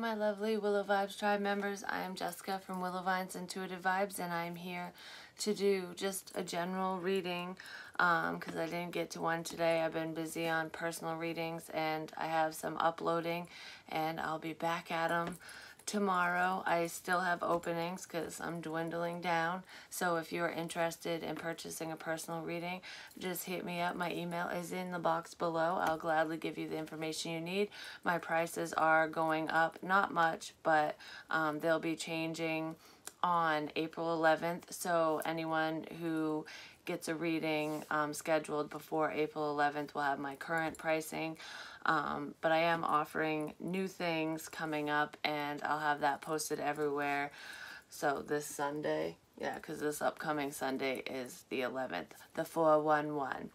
my lovely Willow Vibes Tribe members. I am Jessica from Willow Vines Intuitive Vibes, and I'm here to do just a general reading because um, I didn't get to one today. I've been busy on personal readings, and I have some uploading, and I'll be back at them tomorrow. I still have openings because I'm dwindling down. So if you're interested in purchasing a personal reading, just hit me up. My email is in the box below. I'll gladly give you the information you need. My prices are going up, not much, but um, they'll be changing on April 11th. So anyone who gets a reading um, scheduled before April 11th we'll have my current pricing. Um, but I am offering new things coming up and I'll have that posted everywhere. So this Sunday, yeah, because this upcoming Sunday is the 11th, the 411.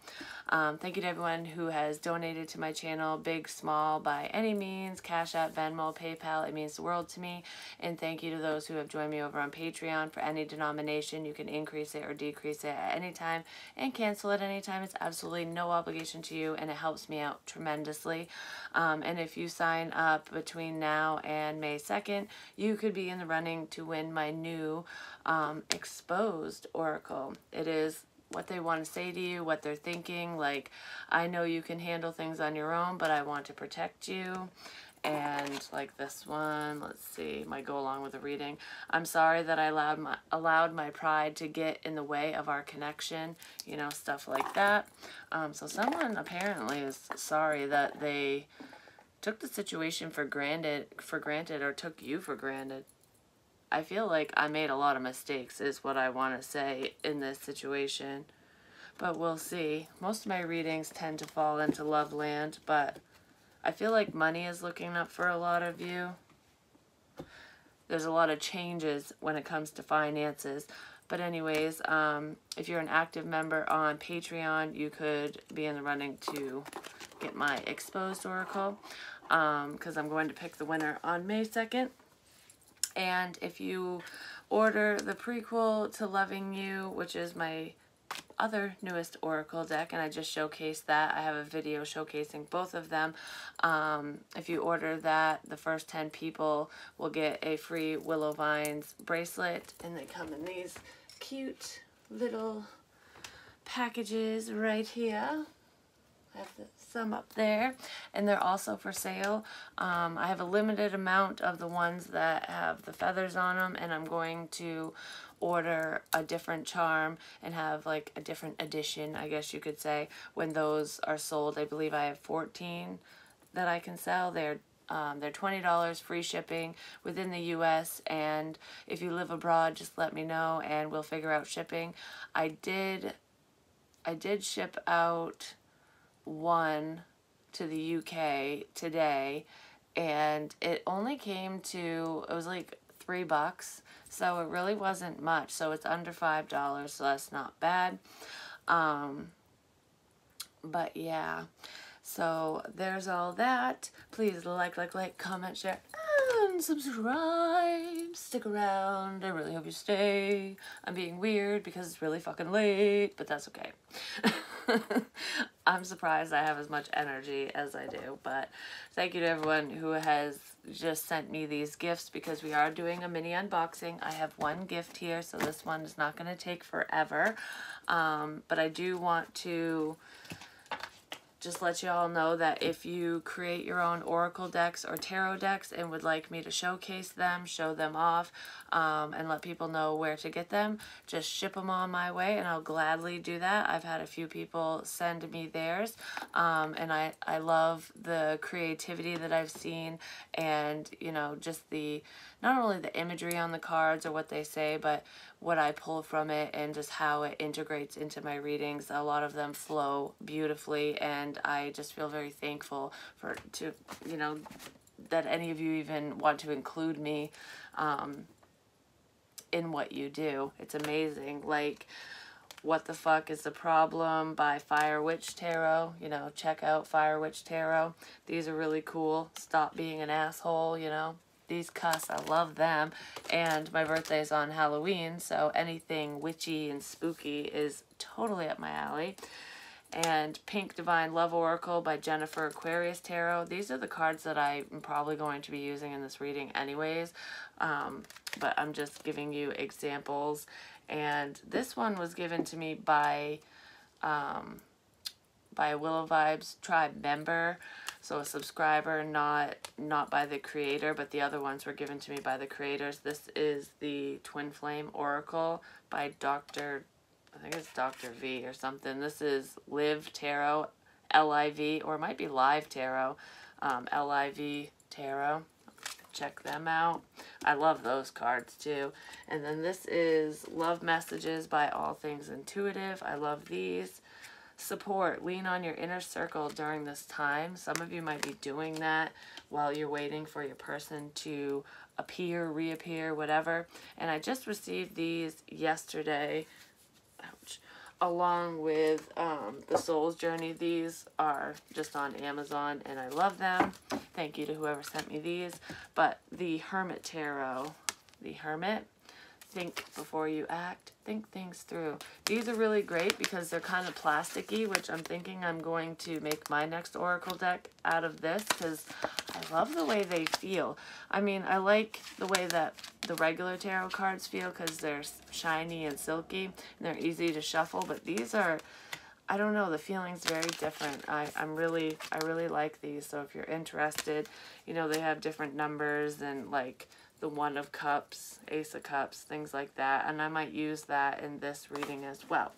Um, thank you to everyone who has donated to my channel, big, small, by any means, Cash App, Venmo, PayPal. It means the world to me. And thank you to those who have joined me over on Patreon for any denomination. You can increase it or decrease it at any time and cancel at any time. It's absolutely no obligation to you and it helps me out tremendously. Um, and if you sign up between now and May 2nd, you could be in the running to win my new um, exposed oracle. It is what they want to say to you, what they're thinking. Like, I know you can handle things on your own, but I want to protect you. And like this one, let's see, might go along with the reading. I'm sorry that I allowed my, allowed my pride to get in the way of our connection, you know, stuff like that. Um, so someone apparently is sorry that they took the situation for granted, for granted or took you for granted. I feel like I made a lot of mistakes is what I want to say in this situation. But we'll see. Most of my readings tend to fall into love land, but I feel like money is looking up for a lot of you. There's a lot of changes when it comes to finances. But anyways, um, if you're an active member on Patreon, you could be in the running to get my exposed oracle because um, I'm going to pick the winner on May 2nd. And if you order the prequel to Loving You, which is my other newest Oracle deck, and I just showcased that. I have a video showcasing both of them. Um, if you order that, the first 10 people will get a free Willow Vines bracelet, and they come in these cute little packages right here. I have some up there and they're also for sale. Um, I have a limited amount of the ones that have the feathers on them and I'm going to order a different charm and have like a different edition I guess you could say when those are sold. I believe I have 14 that I can sell. They're um, they're $20 free shipping within the U.S. and if you live abroad just let me know and we'll figure out shipping. I did I did ship out one to the UK today and it only came to, it was like three bucks. So it really wasn't much. So it's under five dollars, so that's not bad. Um, but yeah, so there's all that. Please like, like, like, comment, share, and subscribe. Stick around. I really hope you stay. I'm being weird because it's really fucking late, but that's okay. I'm surprised I have as much energy as I do, but thank you to everyone who has just sent me these gifts because we are doing a mini unboxing. I have one gift here, so this one is not going to take forever, um, but I do want to just let you all know that if you create your own oracle decks or tarot decks and would like me to showcase them, show them off, um, and let people know where to get them, just ship them on my way and I'll gladly do that. I've had a few people send me theirs um, and I, I love the creativity that I've seen and, you know, just the, not only the imagery on the cards or what they say, but what I pull from it and just how it integrates into my readings. A lot of them flow beautifully and I just feel very thankful for to you know that any of you even want to include me um, in what you do. It's amazing. Like what the Fuck is the Problem by Fire Witch Tarot. You know, check out Fire Witch Tarot. These are really cool. Stop being an asshole, you know these cuss. I love them. And my birthday is on Halloween, so anything witchy and spooky is totally up my alley. And Pink Divine Love Oracle by Jennifer Aquarius Tarot. These are the cards that I'm probably going to be using in this reading anyways, um, but I'm just giving you examples. And this one was given to me by, um, by a Willow Vibes tribe member, so a subscriber, not not by the creator, but the other ones were given to me by the creators. This is the Twin Flame Oracle by Dr. I think it's Dr. V or something. This is Live Tarot, L-I-V, or it might be Live Tarot, um, L-I-V Tarot. Check them out. I love those cards too. And then this is Love Messages by All Things Intuitive. I love these. Support. Lean on your inner circle during this time. Some of you might be doing that while you're waiting for your person to appear, reappear, whatever. And I just received these yesterday ouch, along with um, the Soul's Journey. These are just on Amazon and I love them. Thank you to whoever sent me these. But the Hermit Tarot, the Hermit, think before you act, think things through. These are really great because they're kind of plasticky, which I'm thinking I'm going to make my next Oracle deck out of this because I love the way they feel. I mean, I like the way that the regular tarot cards feel because they're shiny and silky and they're easy to shuffle, but these are, I don't know, the feeling's very different. I, I'm really, I really like these, so if you're interested, you know, they have different numbers and like, the One of Cups, Ace of Cups, things like that. And I might use that in this reading as well.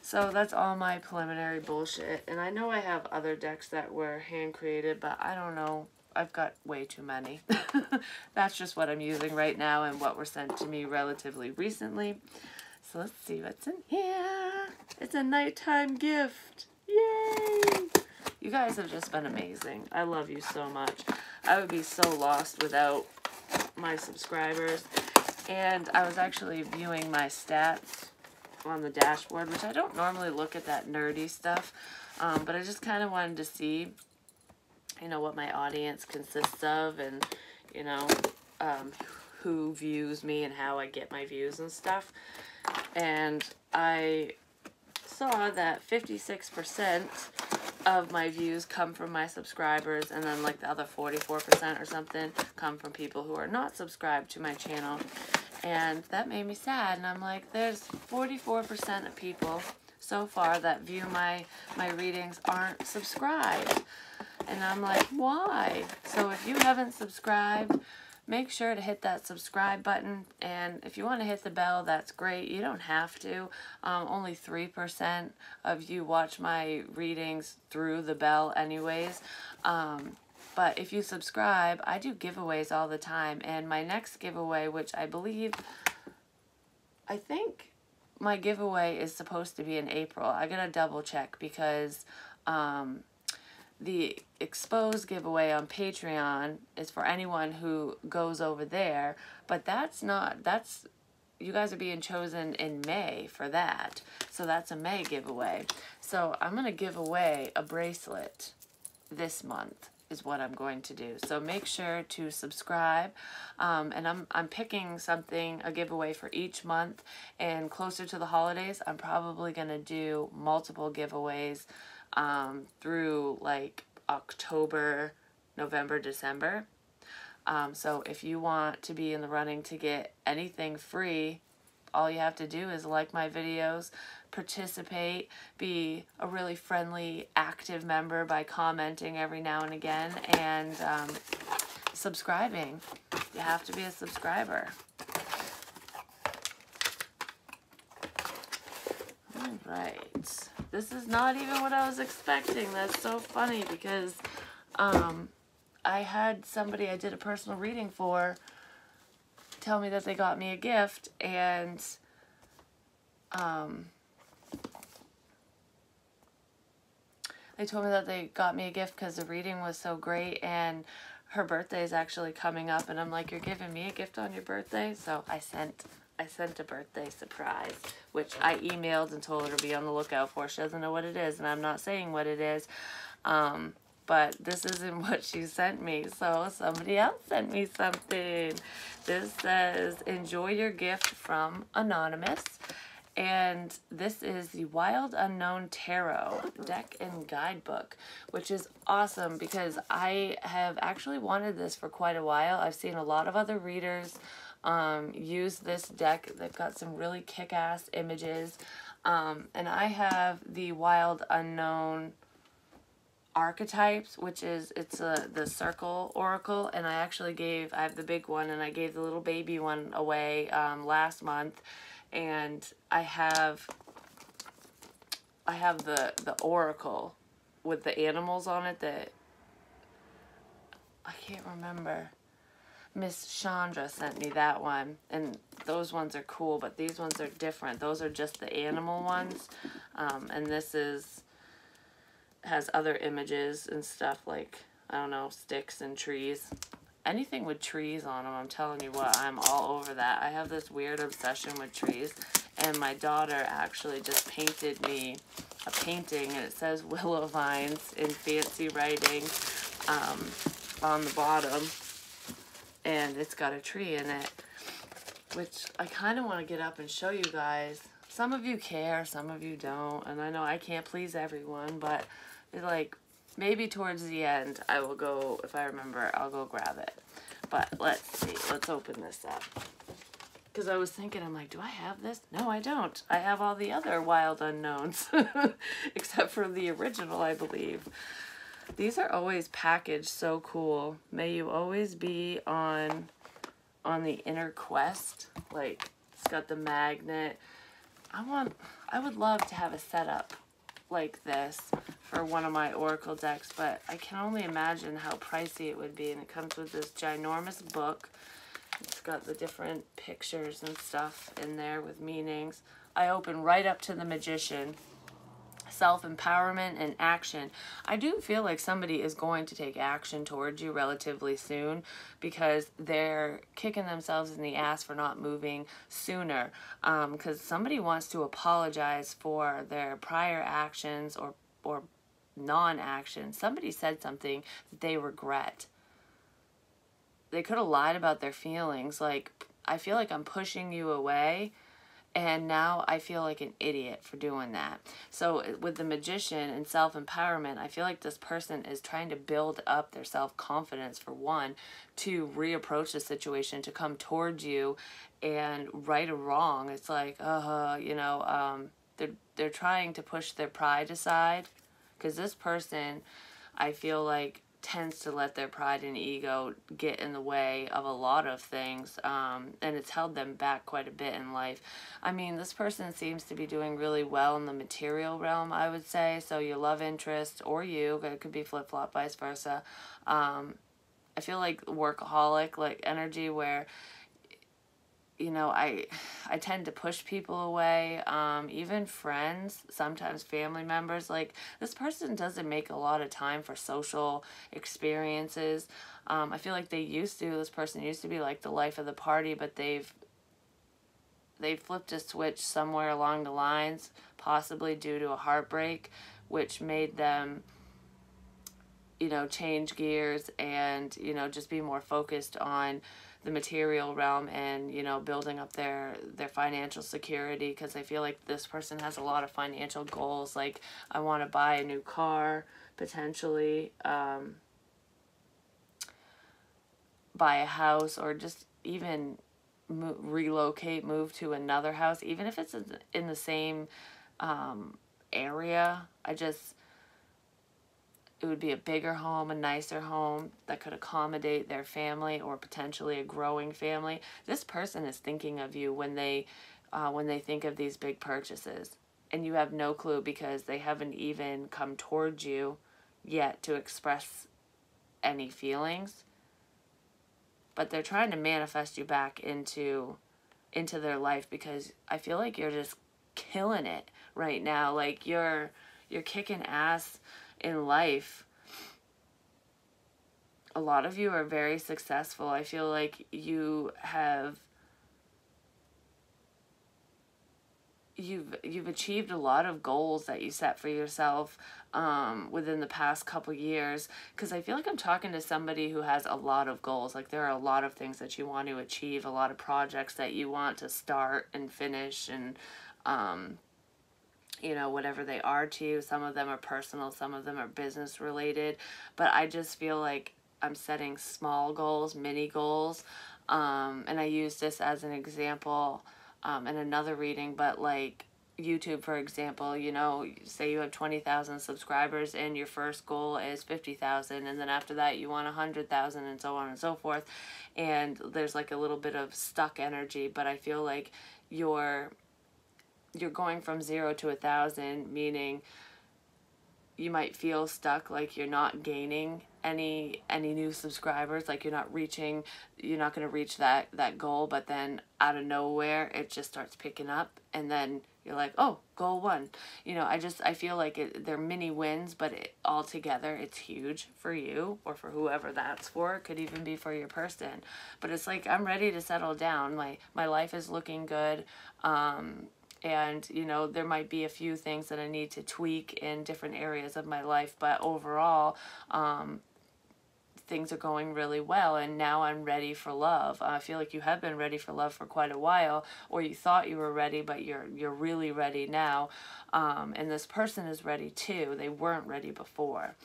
So that's all my preliminary bullshit. And I know I have other decks that were hand created, but I don't know. I've got way too many. that's just what I'm using right now and what were sent to me relatively recently. So let's see what's in here. It's a nighttime gift. Yay! You guys have just been amazing. I love you so much. I would be so lost without my subscribers. And I was actually viewing my stats on the dashboard, which I don't normally look at that nerdy stuff. Um, but I just kind of wanted to see, you know, what my audience consists of and, you know, um, who views me and how I get my views and stuff. And I saw that 56% of my views come from my subscribers and then like the other 44% or something come from people who are not subscribed to my channel. And that made me sad and I'm like there's 44% of people so far that view my my readings aren't subscribed. And I'm like why? So if you haven't subscribed make sure to hit that subscribe button and if you want to hit the bell that's great. You don't have to. Um, only 3% of you watch my readings through the bell anyways. Um, but if you subscribe I do giveaways all the time and my next giveaway which I believe I think my giveaway is supposed to be in April. I gotta double check because um, the expose giveaway on Patreon is for anyone who goes over there, but that's not, that's, you guys are being chosen in May for that. So that's a May giveaway. So I'm going to give away a bracelet this month is what I'm going to do. So make sure to subscribe. Um, and I'm, I'm picking something, a giveaway for each month. And closer to the holidays, I'm probably going to do multiple giveaways um, through like October, November, December. Um, so if you want to be in the running to get anything free, all you have to do is like my videos, participate, be a really friendly, active member by commenting every now and again, and um, subscribing. You have to be a subscriber. All right this is not even what I was expecting. That's so funny because um, I had somebody I did a personal reading for tell me that they got me a gift and um, they told me that they got me a gift because the reading was so great and her birthday is actually coming up and I'm like, you're giving me a gift on your birthday? So I sent I sent a birthday surprise, which I emailed and told her to be on the lookout for. She doesn't know what it is, and I'm not saying what it is. Um, but this isn't what she sent me, so somebody else sent me something. This says, enjoy your gift from Anonymous. And this is the Wild Unknown Tarot deck and guidebook, which is awesome because I have actually wanted this for quite a while. I've seen a lot of other readers um, use this deck. They've got some really kick-ass images. Um, and I have the Wild Unknown archetypes which is it's a the circle oracle and i actually gave i have the big one and i gave the little baby one away um, last month and i have i have the the oracle with the animals on it that i can't remember miss chandra sent me that one and those ones are cool but these ones are different those are just the animal ones um, and this is has other images and stuff like, I don't know, sticks and trees. Anything with trees on them, I'm telling you what, I'm all over that. I have this weird obsession with trees. And my daughter actually just painted me a painting, and it says willow vines in fancy writing um, on the bottom. And it's got a tree in it, which I kind of want to get up and show you guys. Some of you care, some of you don't, and I know I can't please everyone, but like maybe towards the end I will go, if I remember, I'll go grab it. But let's see, let's open this up. Because I was thinking, I'm like, do I have this? No, I don't. I have all the other wild unknowns, except for the original, I believe. These are always packaged so cool. May you always be on on the inner quest. Like, it's got the magnet. I want, I would love to have a setup like this for one of my Oracle decks, but I can only imagine how pricey it would be. And it comes with this ginormous book. It's got the different pictures and stuff in there with meanings. I open right up to the Magician self-empowerment and action. I do feel like somebody is going to take action towards you relatively soon because they're kicking themselves in the ass for not moving sooner because um, somebody wants to apologize for their prior actions or, or non-action. Somebody said something that they regret. They could have lied about their feelings. Like, I feel like I'm pushing you away and now I feel like an idiot for doing that. So with the magician and self-empowerment, I feel like this person is trying to build up their self-confidence for one, to reapproach the situation, to come towards you and right or wrong. It's like, uh, you know, um, they're, they're trying to push their pride aside because this person, I feel like tends to let their pride and ego get in the way of a lot of things um, and it's held them back quite a bit in life. I mean this person seems to be doing really well in the material realm i would say so your love interest or you it could be flip-flop vice versa. Um, i feel like workaholic like energy where you know, I I tend to push people away, um, even friends, sometimes family members. Like, this person doesn't make a lot of time for social experiences. Um, I feel like they used to. This person used to be like the life of the party, but they've they flipped a switch somewhere along the lines, possibly due to a heartbreak, which made them you know change gears and you know just be more focused on the material realm and you know building up their their financial security because I feel like this person has a lot of financial goals like I want to buy a new car potentially um, buy a house or just even mo relocate move to another house even if it's in the same um, area. I just it would be a bigger home, a nicer home that could accommodate their family or potentially a growing family. This person is thinking of you when they uh, when they think of these big purchases. And you have no clue because they haven't even come towards you yet to express any feelings. But they're trying to manifest you back into into their life because I feel like you're just killing it right now. Like you're you're kicking ass in life, a lot of you are very successful. I feel like you have you've you've achieved a lot of goals that you set for yourself um, within the past couple years because I feel like I'm talking to somebody who has a lot of goals like there are a lot of things that you want to achieve a lot of projects that you want to start and finish and um, you know, whatever they are to you. Some of them are personal, some of them are business related. But I just feel like I'm setting small goals, mini goals. Um, and I use this as an example um, in another reading, but like YouTube, for example, you know, say you have 20,000 subscribers and your first goal is 50,000, and then after that you want 100,000, and so on and so forth. And there's like a little bit of stuck energy, but I feel like you're you're going from zero to a thousand, meaning you might feel stuck like you're not gaining any any new subscribers like you're not reaching you're not going to reach that that goal but then out of nowhere it just starts picking up and then you're like oh goal one. You know i just i feel like it, they're mini wins but it, all together it's huge for you or for whoever that's for. It could even be for your person. But it's like i'm ready to settle down. My my life is looking good. Um and you know there might be a few things that I need to tweak in different areas of my life but overall um, things are going really well and now I'm ready for love. I feel like you have been ready for love for quite a while or you thought you were ready but you're you're really ready now um, and this person is ready too. They weren't ready before.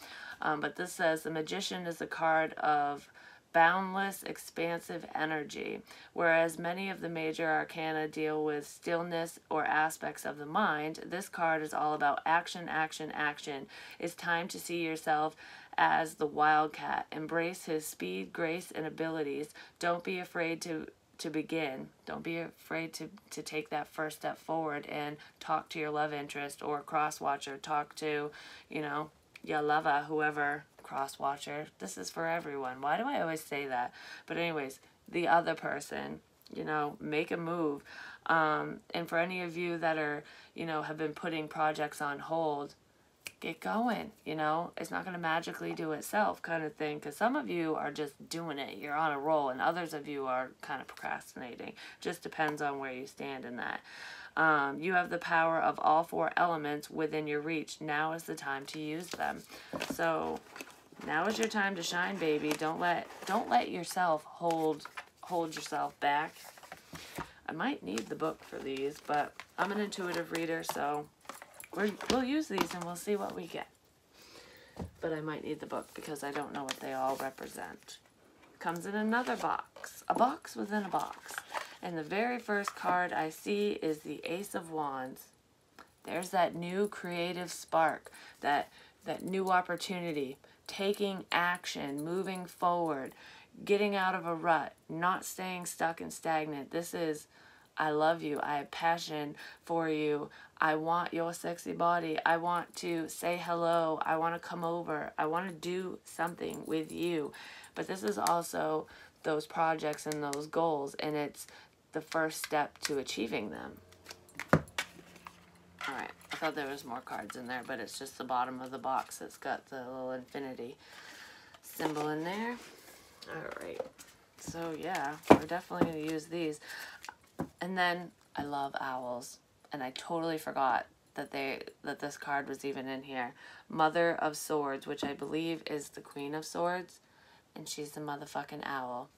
Um, but this says the magician is a card of boundless, expansive energy, whereas many of the major arcana deal with stillness or aspects of the mind. This card is all about action, action, action. It's time to see yourself as the wildcat. Embrace his speed, grace, and abilities. Don't be afraid to to begin. Don't be afraid to, to take that first step forward and talk to your love interest or cross watcher. Talk to, you know, your lover, whoever cross watcher. This is for everyone. Why do I always say that? But anyways, the other person, you know, make a move. Um, and for any of you that are, you know, have been putting projects on hold, get going, you know, it's not going to magically do itself kind of thing. Because some of you are just doing it. You're on a roll. And others of you are kind of procrastinating. Just depends on where you stand in that. Um, you have the power of all four elements within your reach. Now is the time to use them. So now is your time to shine, baby. Don't let don't let yourself hold hold yourself back. I might need the book for these, but I'm an intuitive reader, so we will use these and we'll see what we get. But I might need the book because I don't know what they all represent. Comes in another box, a box within a box. And the very first card I see is the Ace of Wands. There's that new creative spark, that that new opportunity taking action, moving forward, getting out of a rut, not staying stuck and stagnant. This is, I love you. I have passion for you. I want your sexy body. I want to say hello. I want to come over. I want to do something with you. But this is also those projects and those goals, and it's the first step to achieving them. Alright, I thought there was more cards in there, but it's just the bottom of the box that's got the little infinity symbol in there. Alright, so yeah, we're definitely to use these. And then I love owls, and I totally forgot that they that this card was even in here. Mother of Swords, which I believe is the Queen of Swords, and she's the motherfucking owl.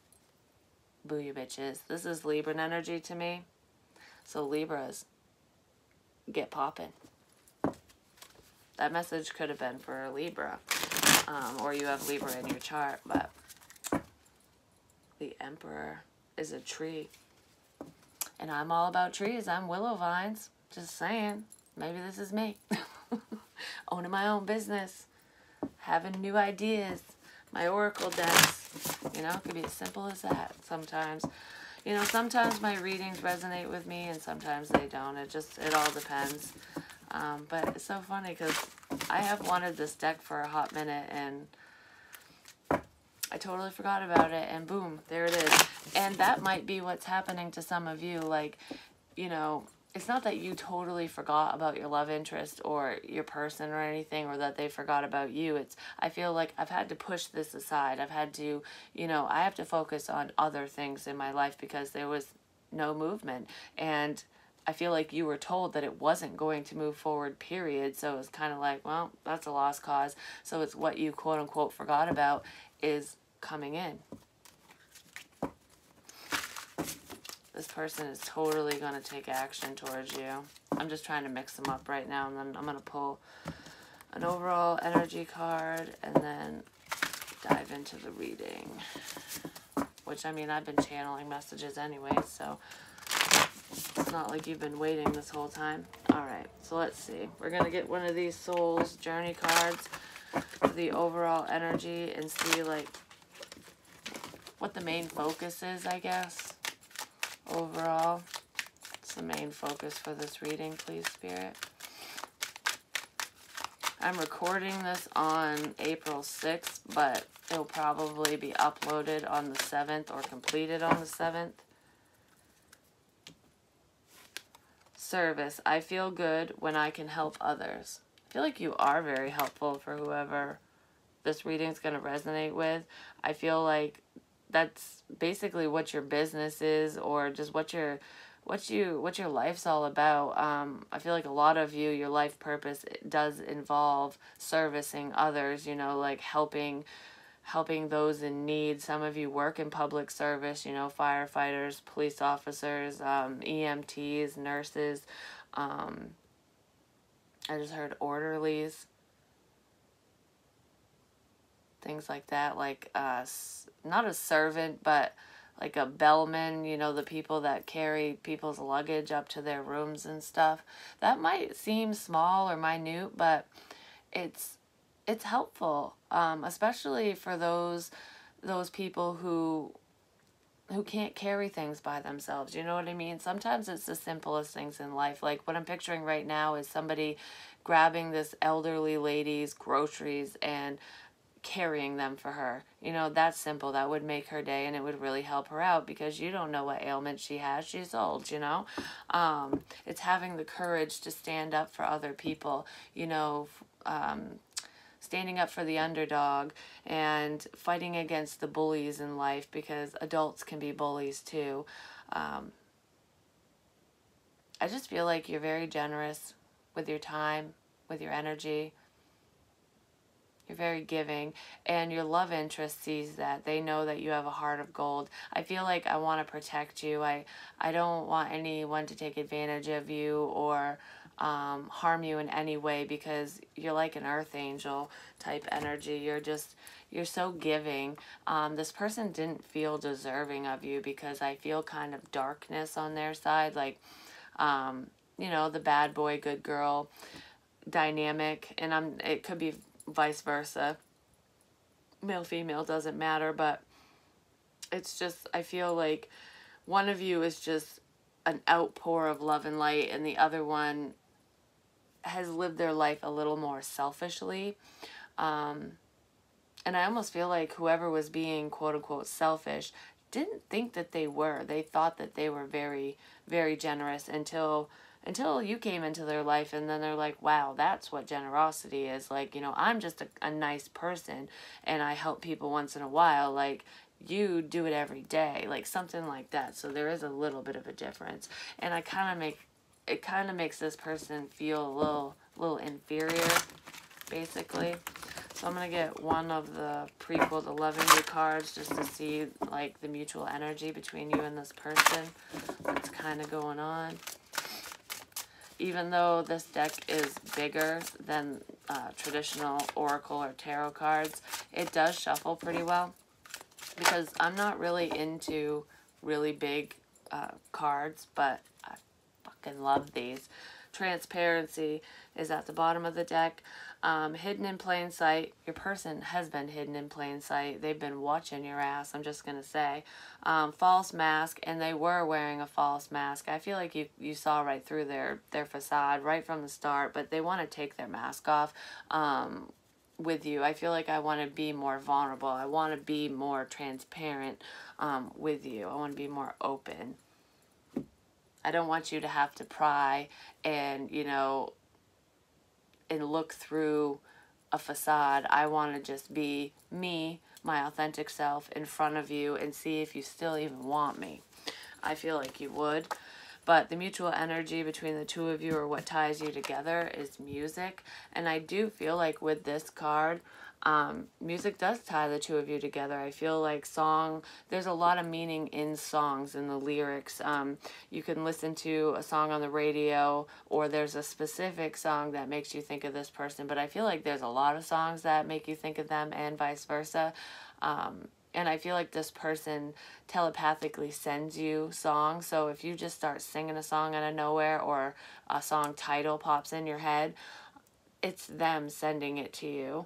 Boo you bitches. This is Libran energy to me. So Libras, get popping. That message could have been for Libra. Um, or you have Libra in your chart, but the Emperor is a tree. And I'm all about trees. I'm willow vines. Just saying. Maybe this is me. Owning my own business. Having new ideas. My oracle decks. You know, it could be as simple as that sometimes you know, sometimes my readings resonate with me and sometimes they don't. It just, it all depends. Um, but it's so funny because I have wanted this deck for a hot minute and I totally forgot about it and boom, there it is. And that might be what's happening to some of you. Like, you know, it's not that you totally forgot about your love interest or your person or anything or that they forgot about you. It's i feel like i've had to push this aside. I've had to you know i have to focus on other things in my life because there was no movement. And i feel like you were told that it wasn't going to move forward period. So it's kind of like well that's a lost cause. So it's what you quote unquote forgot about is coming in this person is totally going to take action towards you. I'm just trying to mix them up right now, and then I'm going to pull an overall energy card and then dive into the reading. Which, I mean, I've been channeling messages anyway, so it's not like you've been waiting this whole time. Alright, so let's see. We're going to get one of these Souls Journey cards for the overall energy and see, like, what the main focus is, I guess, overall. It's the main focus for this reading, please, Spirit. I'm recording this on April 6th, but it'll probably be uploaded on the 7th or completed on the 7th. Service. I feel good when I can help others. I feel like you are very helpful for whoever this reading is going to resonate with. I feel like that's basically what your business is or just what your what you what your life's all about. Um, I feel like a lot of you, your life purpose does involve servicing others. You know, like helping helping those in need. Some of you work in public service. You know, firefighters, police officers, um, EMTs, nurses. Um, I just heard orderlies. Things like that, like uh, not a servant, but like a bellman, you know, the people that carry people's luggage up to their rooms and stuff. That might seem small or minute, but it's it's helpful, um, especially for those those people who who can't carry things by themselves. You know what I mean? Sometimes it's the simplest things in life. Like what I'm picturing right now is somebody grabbing this elderly lady's groceries and carrying them for her. You know, that's simple. That would make her day and it would really help her out because you don't know what ailment she has. She's old, you know. Um, it's having the courage to stand up for other people, you know, um, standing up for the underdog and fighting against the bullies in life because adults can be bullies too. Um, I just feel like you're very generous with your time, with your energy you're very giving, and your love interest sees that. They know that you have a heart of gold. I feel like I want to protect you. I, I don't want anyone to take advantage of you or um, harm you in any way because you're like an earth angel type energy. You're just, you're so giving. Um, this person didn't feel deserving of you because I feel kind of darkness on their side. Like, um, you know, the bad boy, good girl dynamic. And I'm, it could be vice versa. Male, female doesn't matter, but it's just, I feel like one of you is just an outpour of love and light, and the other one has lived their life a little more selfishly. Um, and I almost feel like whoever was being quote unquote selfish didn't think that they were. They thought that they were very, very generous until until you came into their life and then they're like wow that's what generosity is. Like you know i'm just a, a nice person and i help people once in a while like you do it every day like something like that. So there is a little bit of a difference. And i kind of make it kind of makes this person feel a little little inferior basically. So i'm gonna get one of the prequel to loving you cards just to see like the mutual energy between you and this person. That's kind of going on even though this deck is bigger than uh, traditional Oracle or Tarot cards, it does shuffle pretty well because I'm not really into really big uh, cards, but I fucking love these. Transparency is at the bottom of the deck. Um, hidden in plain sight. Your person has been hidden in plain sight. They've been watching your ass, I'm just going to say. Um, false mask, and they were wearing a false mask. I feel like you, you saw right through their, their facade right from the start, but they want to take their mask off um, with you. I feel like I want to be more vulnerable. I want to be more transparent um, with you. I want to be more open. I don't want you to have to pry and, you know, and look through a facade. I want to just be me, my authentic self, in front of you and see if you still even want me. I feel like you would. But the mutual energy between the two of you or what ties you together is music. And I do feel like with this card, um, music does tie the two of you together. I feel like song, there's a lot of meaning in songs, and the lyrics. Um, you can listen to a song on the radio, or there's a specific song that makes you think of this person, but I feel like there's a lot of songs that make you think of them, and vice versa. Um, and I feel like this person telepathically sends you songs. So if you just start singing a song out of nowhere or a song title pops in your head, it's them sending it to you.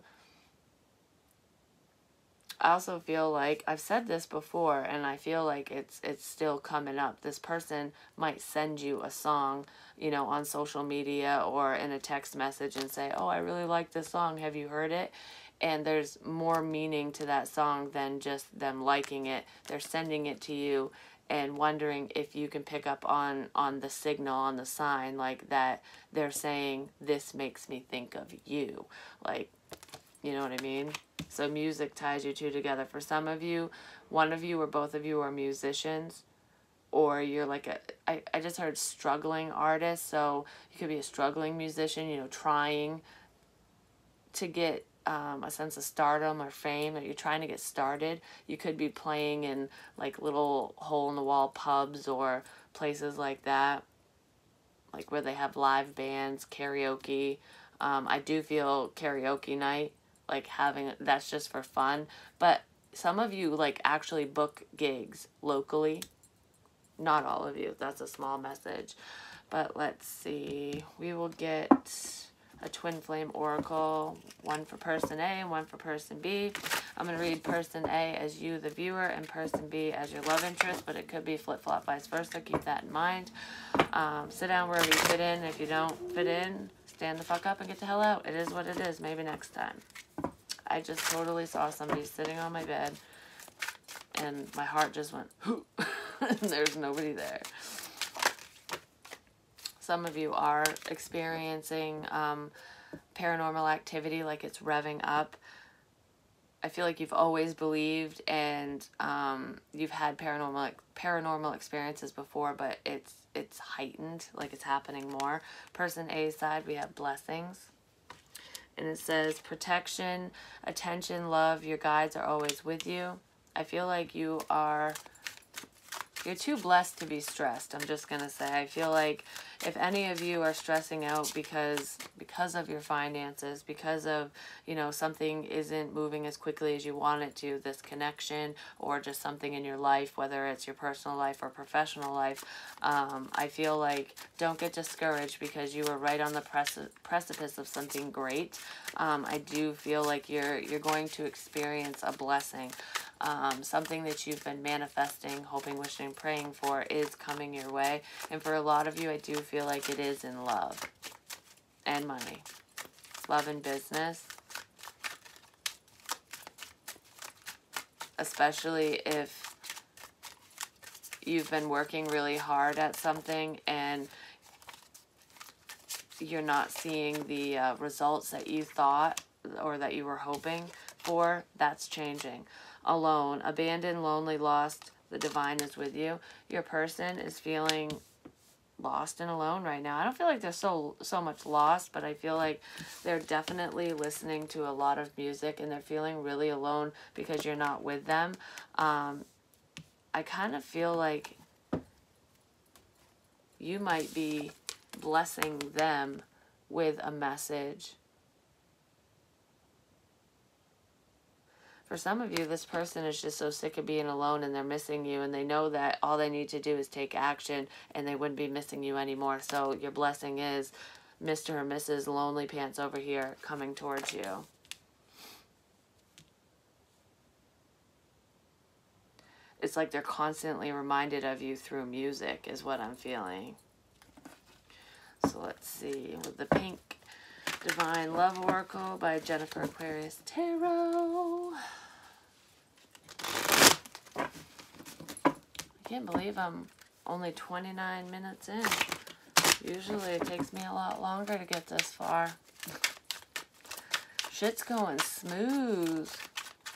I also feel like I've said this before and I feel like it's it's still coming up. This person might send you a song, you know, on social media or in a text message and say, "Oh, I really like this song. Have you heard it?" And there's more meaning to that song than just them liking it. They're sending it to you and wondering if you can pick up on on the signal on the sign like that they're saying this makes me think of you. Like you know what I mean? So music ties you two together. For some of you, one of you or both of you are musicians or you're like a I, I just heard struggling artist so you could be a struggling musician you know trying to get um, a sense of stardom or fame or you're trying to get started. You could be playing in like little hole in the wall pubs or places like that like where they have live bands karaoke. Um, i do feel karaoke night like having that's just for fun. But some of you like actually book gigs locally. Not all of you that's a small message. But let's see we will get a twin flame oracle one for person a and one for person b. I'm going to read person a as you the viewer and person b as your love interest but it could be flip-flop vice versa. Keep that in mind. Um, sit down wherever you fit in. If you don't fit in stand the fuck up and get the hell out it is what it is maybe next time I just totally saw somebody sitting on my bed and my heart just went, and there's nobody there. Some of you are experiencing um, paranormal activity like it's revving up. I feel like you've always believed and um, you've had paranormal paranormal experiences before, but it's it's heightened, like it's happening more. Person A side, we have blessings and it says protection, attention, love, your guides are always with you. I feel like you are you're too blessed to be stressed. I'm just going to say I feel like if any of you are stressing out because because of your finances, because of, you know, something isn't moving as quickly as you want it to, this connection or just something in your life, whether it's your personal life or professional life, um, I feel like don't get discouraged because you were right on the precipice of something great. Um, I do feel like you're you're going to experience a blessing um, something that you've been manifesting, hoping, wishing, praying for is coming your way. And for a lot of you, I do feel like it is in love and money. Love and business. Especially if you've been working really hard at something and you're not seeing the uh, results that you thought or that you were hoping for, that's changing alone, abandoned, lonely, lost, the divine is with you. Your person is feeling lost and alone right now. I don't feel like they're so so much lost, but I feel like they're definitely listening to a lot of music and they're feeling really alone because you're not with them. Um, I kind of feel like you might be blessing them with a message for some of you, this person is just so sick of being alone and they're missing you and they know that all they need to do is take action and they wouldn't be missing you anymore. So your blessing is Mr. or Mrs. Lonely Pants over here coming towards you. It's like they're constantly reminded of you through music is what I'm feeling. So let's see. With the pink Divine Love Oracle by Jennifer Aquarius Tarot. I can't believe I'm only 29 minutes in. Usually it takes me a lot longer to get this far. Shit's going smooth.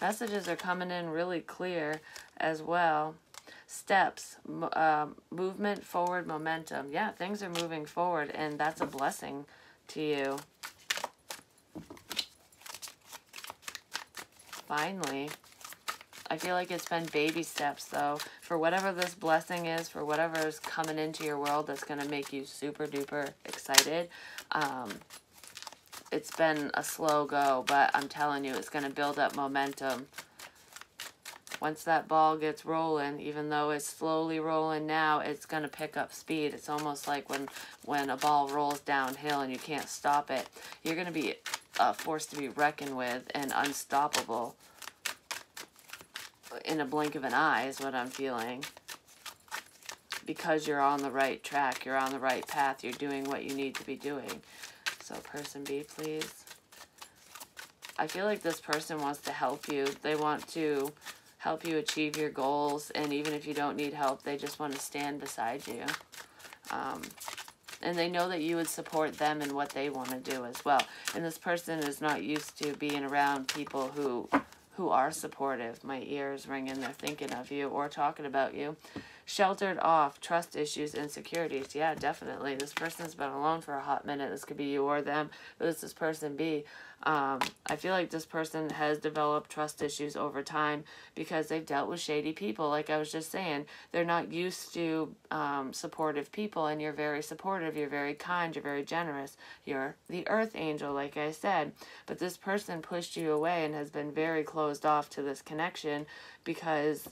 Messages are coming in really clear as well. Steps, uh, movement, forward, momentum. Yeah, things are moving forward, and that's a blessing to you. Finally. I feel like it's been baby steps though. For whatever this blessing is, for whatever is coming into your world that's going to make you super duper excited. Um, it's been a slow go, but I'm telling you, it's going to build up momentum. Once that ball gets rolling, even though it's slowly rolling now, it's going to pick up speed. It's almost like when, when a ball rolls downhill and you can't stop it. You're going to be a force to be reckoned with and unstoppable in a blink of an eye is what I'm feeling. Because you're on the right track, you're on the right path, you're doing what you need to be doing. So person B, please. I feel like this person wants to help you. They want to help you achieve your goals. And even if you don't need help, they just want to stand beside you. Um, and they know that you would support them and what they want to do as well. And this person is not used to being around people who who are supportive. My ears ringing, they're thinking of you or talking about you. Sheltered off, trust issues, insecurities. Yeah, definitely. This person's been alone for a hot minute. This could be you or them. But this is person B. Um, I feel like this person has developed trust issues over time because they've dealt with shady people. Like I was just saying, they're not used to um, supportive people, and you're very supportive, you're very kind, you're very generous. You're the earth angel, like I said. But this person pushed you away and has been very closed off to this connection because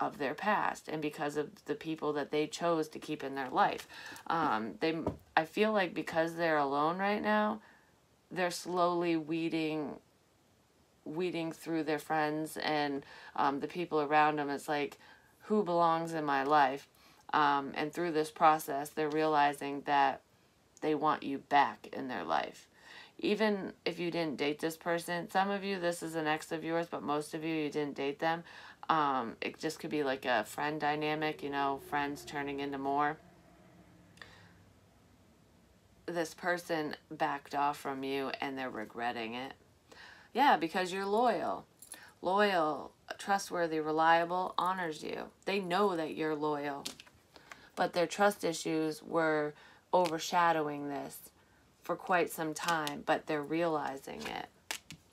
of their past and because of the people that they chose to keep in their life. Um, they, I feel like because they're alone right now, they're slowly weeding weeding through their friends and um, the people around them. It's like, who belongs in my life? Um, and through this process, they're realizing that they want you back in their life. Even if you didn't date this person, some of you, this is an ex of yours, but most of you, you didn't date them. Um, it just could be like a friend dynamic, you know, friends turning into more this person backed off from you and they're regretting it. Yeah, because you're loyal. Loyal, trustworthy, reliable, honors you. They know that you're loyal. But their trust issues were overshadowing this for quite some time, but they're realizing it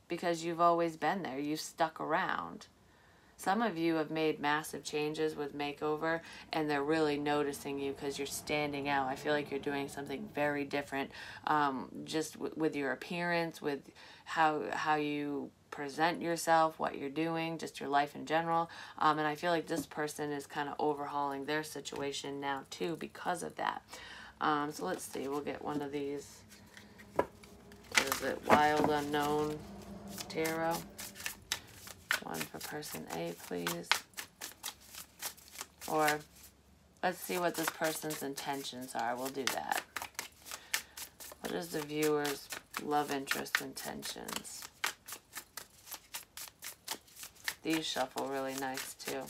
because you've always been there. You've stuck around. Some of you have made massive changes with makeover and they're really noticing you because you're standing out. I feel like you're doing something very different um, just with your appearance, with how, how you present yourself, what you're doing, just your life in general. Um, and I feel like this person is kind of overhauling their situation now too because of that. Um, so let's see, we'll get one of these. Is it? Wild Unknown Tarot. One for person A, please. Or let's see what this person's intentions are. We'll do that. What is the viewer's love interest intentions? These shuffle really nice too.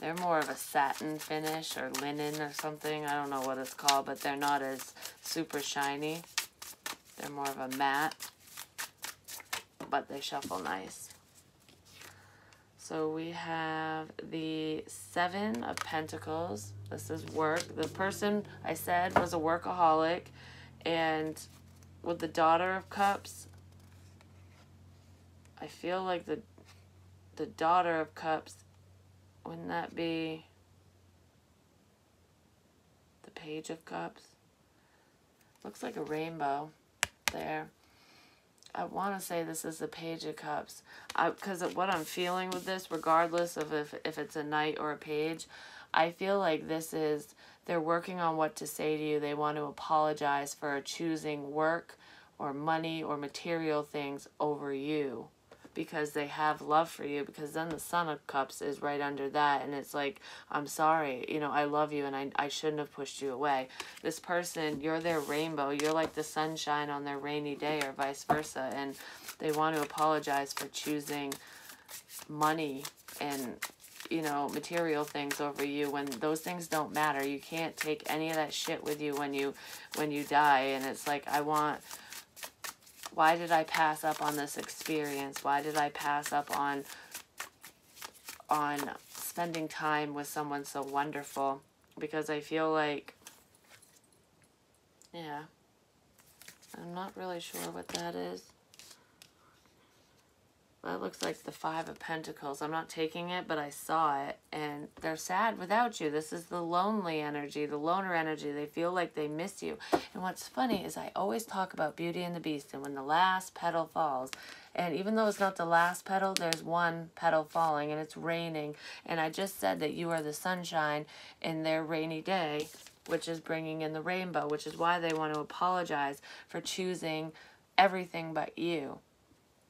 They're more of a satin finish or linen or something. I don't know what it's called, but they're not as super shiny. They're more of a matte but they shuffle nice. So we have the Seven of Pentacles. This is work. The person I said was a workaholic. And with the Daughter of Cups, I feel like the the Daughter of Cups, wouldn't that be the Page of Cups? Looks like a rainbow there. I want to say this is the Page of Cups. Because what I'm feeling with this, regardless of if, if it's a knight or a page, I feel like this is, they're working on what to say to you. They want to apologize for choosing work or money or material things over you because they have love for you because then the son of cups is right under that and it's like i'm sorry you know i love you and i, I shouldn't have pushed you away. This person you're their rainbow you're like the sunshine on their rainy day or vice versa and they want to apologize for choosing money and you know material things over you when those things don't matter. You can't take any of that shit with you when you when you die and it's like i want why did I pass up on this experience? Why did I pass up on on spending time with someone so wonderful? Because I feel like yeah. I'm not really sure what that is. That looks like the Five of Pentacles. I'm not taking it, but I saw it. And they're sad without you. This is the lonely energy, the loner energy. They feel like they miss you. And what's funny is I always talk about Beauty and the Beast. And when the last petal falls, and even though it's not the last petal, there's one petal falling and it's raining. And I just said that you are the sunshine in their rainy day, which is bringing in the rainbow, which is why they want to apologize for choosing everything but you.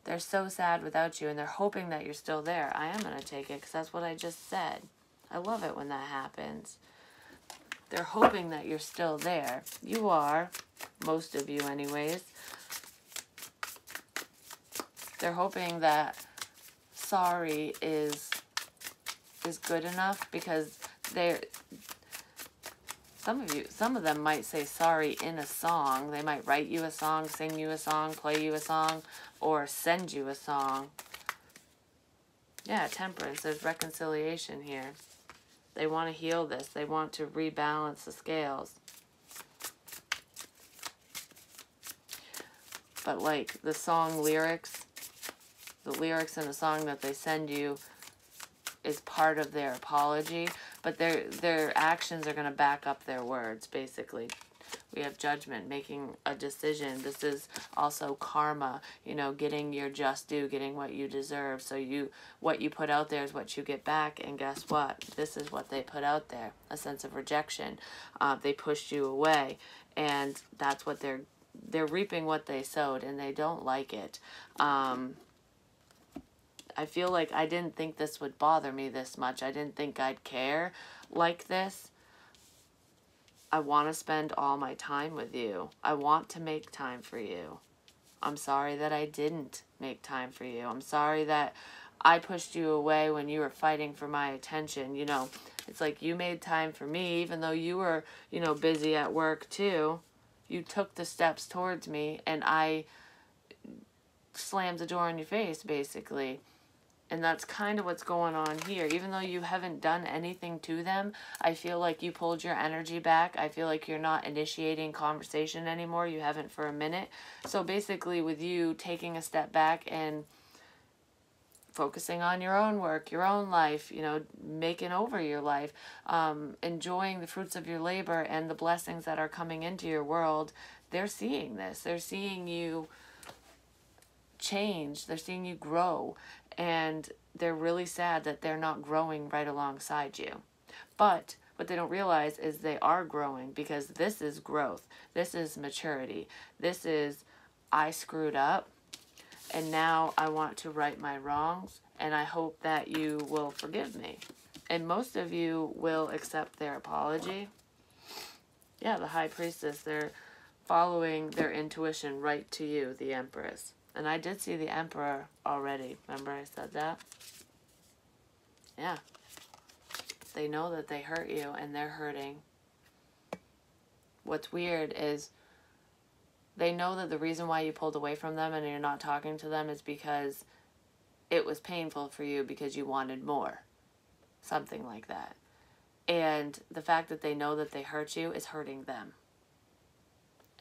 They're so sad without you and they're hoping that you're still there. I am going to take it because that's what I just said. I love it when that happens. They're hoping that you're still there. You are, most of you anyways. They're hoping that sorry is is good enough because they're some of you some of them might say sorry in a song they might write you a song sing you a song play you a song or send you a song. Yeah, temperance. There's reconciliation here. They want to heal this. They want to rebalance the scales. But like the song lyrics, the lyrics in the song that they send you is part of their apology, but their their actions are going to back up their words basically we have judgment, making a decision. This is also karma, you know, getting your just due, getting what you deserve. So you, what you put out there is what you get back. And guess what? This is what they put out there, a sense of rejection. Uh, they pushed you away. And that's what they're, they're reaping what they sowed and they don't like it. Um, I feel like I didn't think this would bother me this much. I didn't think I'd care like this I want to spend all my time with you. I want to make time for you. I'm sorry that I didn't make time for you. I'm sorry that I pushed you away when you were fighting for my attention. You know, it's like you made time for me even though you were, you know, busy at work too. You took the steps towards me and I slammed the door in your face basically. And that's kind of what's going on here. Even though you haven't done anything to them, I feel like you pulled your energy back. I feel like you're not initiating conversation anymore. You haven't for a minute. So basically with you taking a step back and focusing on your own work, your own life, you know, making over your life, um, enjoying the fruits of your labor and the blessings that are coming into your world, they're seeing this. They're seeing you change. They're seeing you grow and they're really sad that they're not growing right alongside you. But what they don't realize is they are growing because this is growth. This is maturity. This is I screwed up and now I want to right my wrongs and I hope that you will forgive me. And most of you will accept their apology. Yeah, the high priestess, they're following their intuition right to you, the empress. And I did see the Emperor already. Remember I said that? Yeah. They know that they hurt you and they're hurting. What's weird is they know that the reason why you pulled away from them and you're not talking to them is because it was painful for you because you wanted more. Something like that. And the fact that they know that they hurt you is hurting them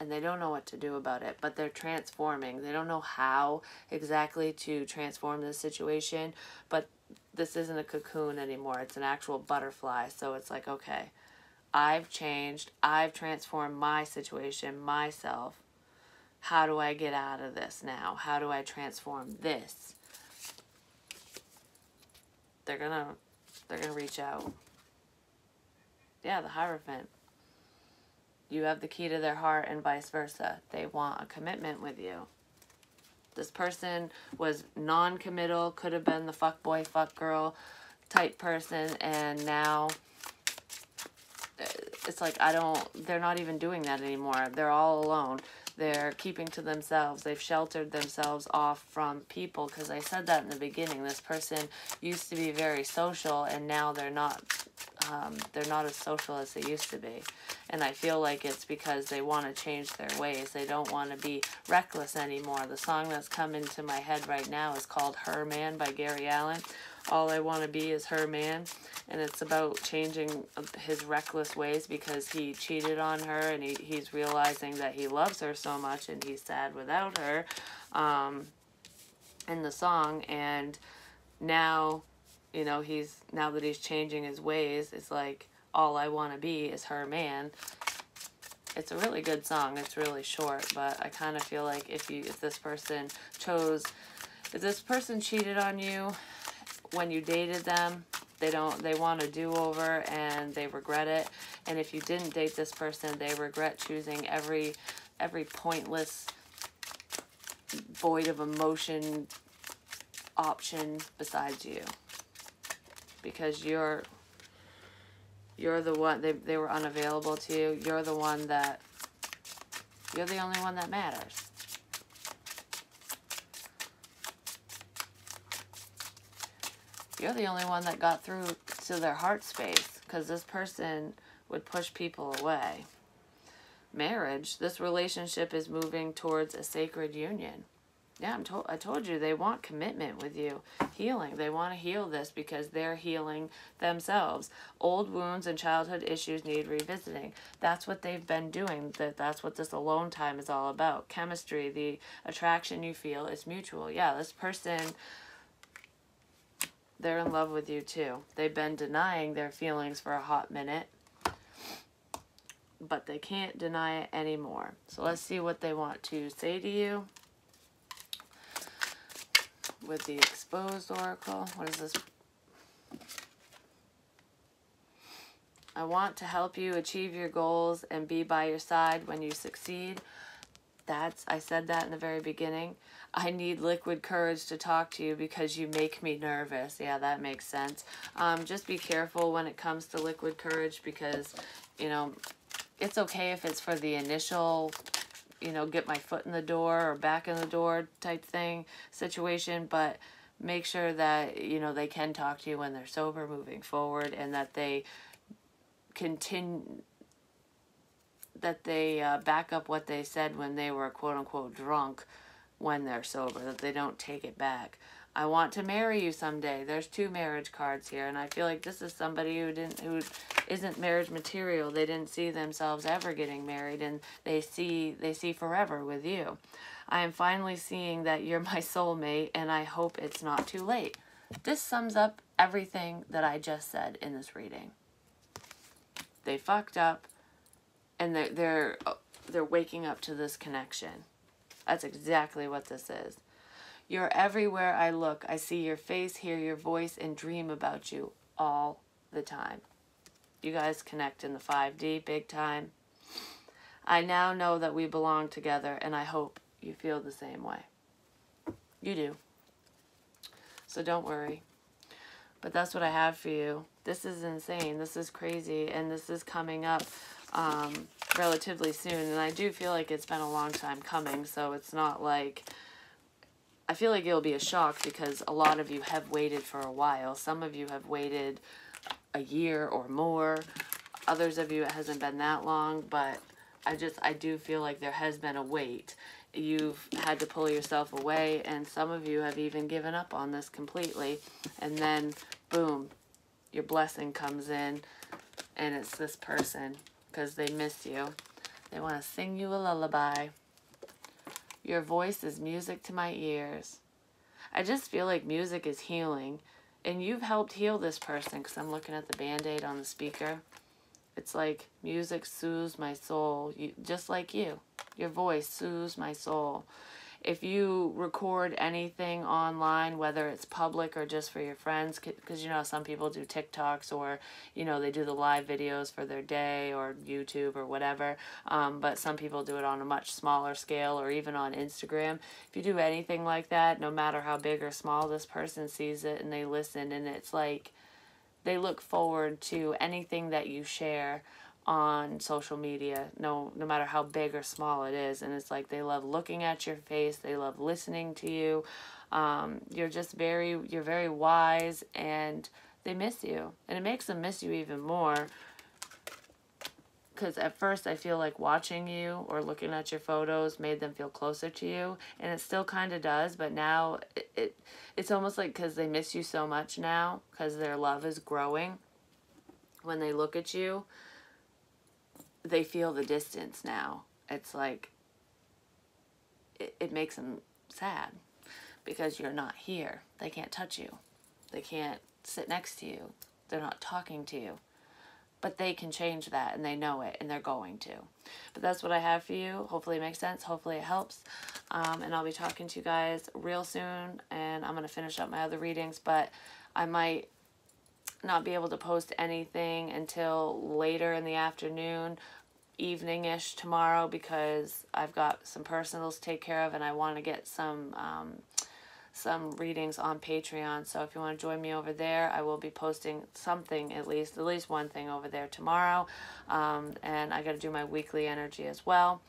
and they don't know what to do about it, but they're transforming. They don't know how exactly to transform the situation, but this isn't a cocoon anymore. It's an actual butterfly. So it's like, okay, I've changed. I've transformed my situation, myself. How do I get out of this now? How do I transform this? They're going to they're going to reach out. Yeah, the Hierophant you have the key to their heart and vice versa. They want a commitment with you. This person was non-committal, could have been the fuck boy, fuck girl type person, and now uh, it's like I don't, they're not even doing that anymore. They're all alone. They're keeping to themselves. They've sheltered themselves off from people because I said that in the beginning. This person used to be very social and now they're not um, they're not as social as they used to be. And I feel like it's because they want to change their ways. They don't want to be reckless anymore. The song that's come into my head right now is called Her Man by Gary Allan. All I want to be is her man. And it's about changing his reckless ways because he cheated on her and he, he's realizing that he loves her so much and he's sad without her. Um, in the song and now you know he's now that he's changing his ways it's like all i want to be is her man it's a really good song it's really short but i kind of feel like if you if this person chose if this person cheated on you when you dated them they don't they want a do-over and they regret it. And if you didn't date this person they regret choosing every every pointless void of emotion option besides you. Because you're you're the one they, they were unavailable to you. You're the one that you're the only one that matters you're the only one that got through to their heart space because this person would push people away marriage this relationship is moving towards a sacred union yeah, I'm told. I told you they want commitment with you, healing. They want to heal this because they're healing themselves. Old wounds and childhood issues need revisiting. That's what they've been doing. That that's what this alone time is all about. Chemistry, the attraction you feel is mutual. Yeah, this person they're in love with you too. They've been denying their feelings for a hot minute, but they can't deny it anymore. So let's see what they want to say to you with the exposed oracle. What is this? I want to help you achieve your goals and be by your side when you succeed. That's I said that in the very beginning. I need liquid courage to talk to you because you make me nervous. Yeah, that makes sense. Um, just be careful when it comes to liquid courage because, you know, it's okay if it's for the initial you know, get my foot in the door or back in the door type thing situation, but make sure that, you know, they can talk to you when they're sober moving forward and that they continue that they uh, back up what they said when they were quote unquote drunk when they're sober, that they don't take it back. I want to marry you someday. There's two marriage cards here, and I feel like this is somebody who didn't who isn't marriage material. They didn't see themselves ever getting married, and they see they see forever with you. I am finally seeing that you're my soulmate, and I hope it's not too late. This sums up everything that I just said in this reading. They fucked up, and they're they're they're waking up to this connection. That's exactly what this is. You're everywhere I look. I see your face, hear your voice, and dream about you all the time. You guys connect in the 5D big time. I now know that we belong together, and I hope you feel the same way. You do. So don't worry. But that's what I have for you. This is insane. This is crazy. And this is coming up um, relatively soon. And I do feel like it's been a long time coming. So it's not like I feel like it'll be a shock because a lot of you have waited for a while. Some of you have waited a year or more. Others of you, it hasn't been that long, but I just, I do feel like there has been a wait. You've had to pull yourself away, and some of you have even given up on this completely. And then, boom, your blessing comes in, and it's this person because they miss you. They want to sing you a lullaby. Your voice is music to my ears. I just feel like music is healing. And you've helped heal this person because I'm looking at the band aid on the speaker. It's like music soothes my soul, you, just like you. Your voice soothes my soul if you record anything online, whether it's public or just for your friends, because you know some people do TikToks or you know they do the live videos for their day or YouTube or whatever. Um, but some people do it on a much smaller scale or even on Instagram. If you do anything like that, no matter how big or small, this person sees it and they listen, and it's like they look forward to anything that you share on social media no no matter how big or small it is and it's like they love looking at your face they love listening to you. Um, you're just very you're very wise and they miss you. And it makes them miss you even more. Because at first I feel like watching you or looking at your photos made them feel closer to you and it still kind of does but now it, it it's almost like because they miss you so much now because their love is growing when they look at you they feel the distance now. It's like, it, it makes them sad because you're not here. They can't touch you. They can't sit next to you. They're not talking to you. But they can change that and they know it and they're going to. But that's what I have for you. Hopefully it makes sense. Hopefully it helps. Um, and I'll be talking to you guys real soon. And I'm going to finish up my other readings. But I might not be able to post anything until later in the afternoon evening-ish tomorrow because I've got some personals to take care of and I want to get some um, some readings on Patreon. So if you want to join me over there, I will be posting something at least, at least one thing over there tomorrow. Um, and I got to do my weekly energy as well.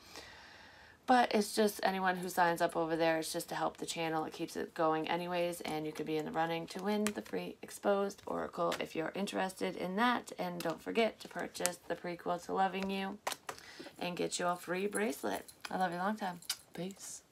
But it's just anyone who signs up over there, it's just to help the channel. It keeps it going anyways, and you could be in the running to win the free Exposed Oracle if you're interested in that. And don't forget to purchase the prequel to Loving You and get you a free bracelet. I love you long time. Peace.